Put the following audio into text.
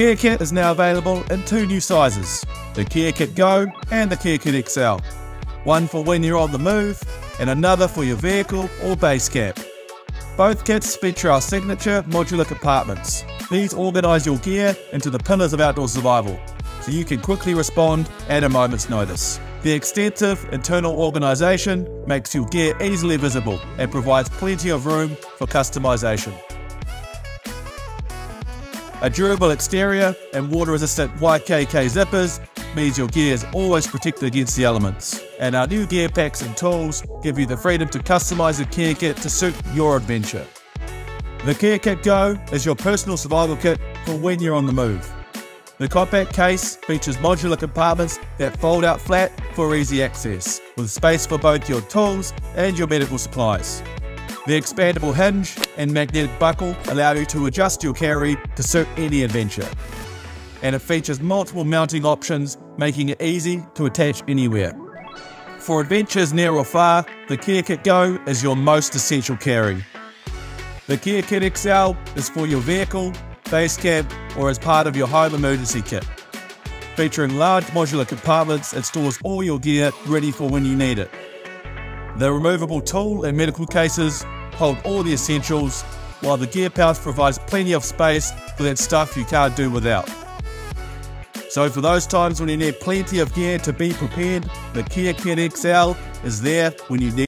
Kea Kit is now available in two new sizes, the Kea Kit Go and the Kea Kit XL. One for when you're on the move, and another for your vehicle or base camp. Both kits feature our signature modular compartments. These organise your gear into the pillars of outdoor survival, so you can quickly respond at a moment's notice. The extensive internal organisation makes your gear easily visible and provides plenty of room for customisation. A durable exterior and water-resistant YKK zippers means your gear is always protected against the elements. And our new gear packs and tools give you the freedom to customize Kea Kit to suit your adventure. The Kea Kit Go is your personal survival kit for when you're on the move. The compact case features modular compartments that fold out flat for easy access, with space for both your tools and your medical supplies. The expandable hinge and magnetic buckle allow you to adjust your carry to suit any adventure. And it features multiple mounting options, making it easy to attach anywhere. For adventures near or far, the Kea Kit Go is your most essential carry. The Kea Kit XL is for your vehicle, base camp, or as part of your home emergency kit. Featuring large modular compartments, it stores all your gear ready for when you need it. The removable tool and medical cases hold all the essentials, while the gear pouch provides plenty of space for that stuff you can't do without. So for those times when you need plenty of gear to be prepared, the Kea Kit XL is there when you need